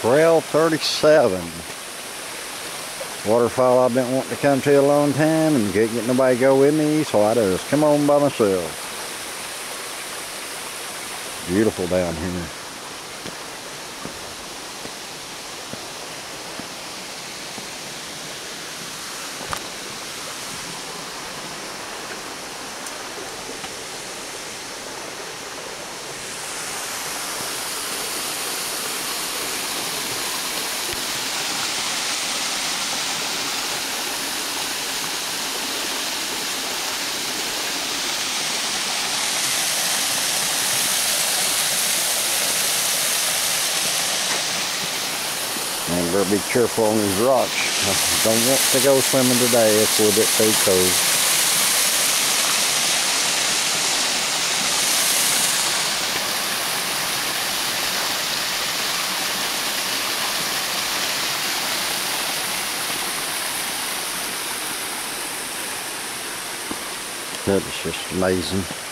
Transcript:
Trail 37. Waterfall I've been wanting to come to a long time and can't get nobody to go with me, so I just come on by myself. Beautiful down here. And better be careful on these rocks. Don't want to go swimming today. It's a little bit too cold. That is just amazing.